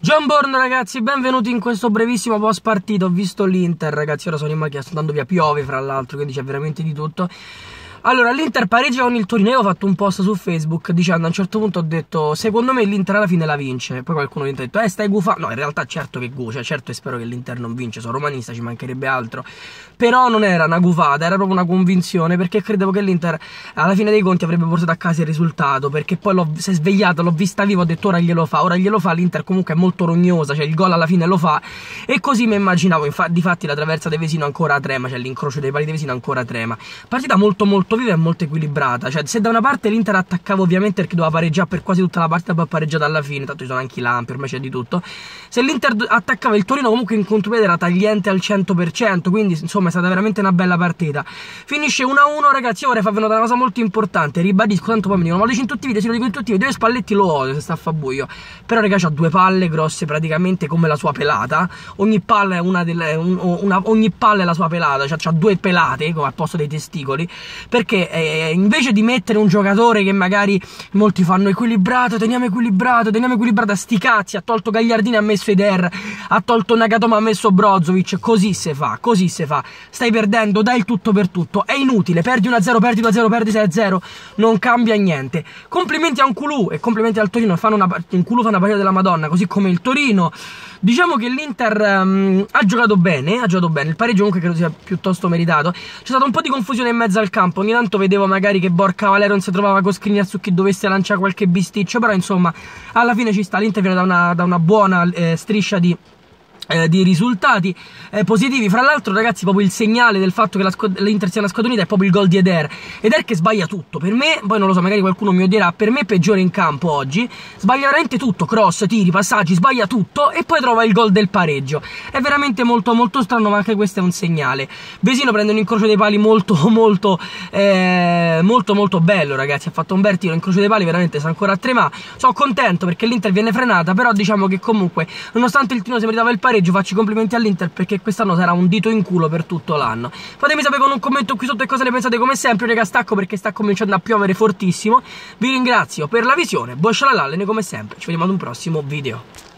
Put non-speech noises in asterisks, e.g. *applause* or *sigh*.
John Born ragazzi, benvenuti in questo brevissimo post partita Ho visto l'Inter ragazzi, ora sono in macchina, sto andando via, piove fra l'altro Quindi c'è veramente di tutto allora, l'Inter pareggia con il Torino. Io ho fatto un post su Facebook dicendo a un certo punto ho detto: Secondo me l'Inter alla fine la vince. Poi qualcuno mi ha detto: Eh, stai gufando. No, in realtà, certo che gufa. Certo, e spero che l'Inter non vince. Sono romanista, ci mancherebbe altro. Però non era una gufata, era proprio una convinzione. Perché credevo che l'Inter alla fine dei conti avrebbe portato a casa il risultato. Perché poi l'ho, si è svegliato, l'ho vista vivo, ho detto: Ora glielo fa. Ora glielo fa. L'Inter comunque è molto rognosa. Cioè, il gol alla fine lo fa. E così mi immaginavo. Infatti, difatti, la traversa dei Vesino ancora trema. Cioè, l'incrocio dei pali dei Vesino ancora trema. Partita molto, molto viva e molto equilibrata. Cioè, se da una parte l'Inter attaccava ovviamente perché doveva pareggiare per quasi tutta la partita, poi ha pareggiato alla fine. Tanto ci sono anche i lampi, ormai c'è di tutto. Se l'Inter attaccava il Torino, comunque in contropiede era tagliente al 100%. Quindi, insomma, è stata veramente una bella partita. Finisce 1-1, ragazzi. Io vorrei farvi una cosa molto importante. Ribadisco, tanto poi mi dicono: Ma lo dici in tutti i video? Sì, lo dico in tutti i video. Due Spalletti lo odio se sta a fa buio. Però, ragazzi, ha due palle grosse praticamente come la sua pelata. Ogni palla è una delle. Un, una, ogni palla è la sua pelata. Cioè, ha due pelate come al posto dei testicoli. Perché eh, invece di mettere un giocatore che magari molti fanno equilibrato, teniamo equilibrato, teniamo equilibrato a sti cazzi, ha tolto Gagliardini, ha messo Eder, ha tolto Nakatomo, ha messo Brozovic, così si fa, così si fa. Stai perdendo, dai il tutto per tutto, è inutile, perdi 1-0, perdi 2-0, perdi 6-0, non cambia niente. Complimenti a un Culu e complimenti al Torino, fanno una, un Culu fa una partita della Madonna, così come il Torino. Diciamo che l'Inter um, ha giocato bene, ha giocato bene, il pareggio comunque credo sia piuttosto meritato. C'è stata un po' di confusione in mezzo al campo, ogni tanto vedevo magari che Borca Valero non si trovava con Skriniar su chi dovesse lanciare qualche bisticcio, però insomma alla fine ci sta, l'Inter viene da una, da una buona eh, striscia di eh, di risultati eh, positivi. Fra l'altro, ragazzi, proprio il segnale del fatto che l'Inter sia una squadra unita è proprio il gol di Eder. Eder che sbaglia tutto. Per me, poi non lo so, magari qualcuno mi odierà. Per me, peggiore in campo oggi. Sbaglia veramente tutto: cross, tiri, passaggi, sbaglia tutto. E poi trova il gol del pareggio. È veramente molto, molto strano, ma anche questo è un segnale. Vesino prende un incrocio dei pali molto, *laughs* molto, eh, molto, molto bello, ragazzi. Ha fatto un bel tiro. Incrocio dei pali, veramente sta ancora a trema. Sono contento perché l'Inter viene frenata. Però diciamo che comunque, nonostante il tiro si meritava il pareggio pareggio faccio i complimenti all'Inter perché quest'anno sarà un dito in culo per tutto l'anno. Fatemi sapere con un commento qui sotto e cosa ne pensate come sempre, raga, stacco perché sta cominciando a piovere fortissimo. Vi ringrazio per la visione, Boscia la lalle come sempre, ci vediamo ad un prossimo video.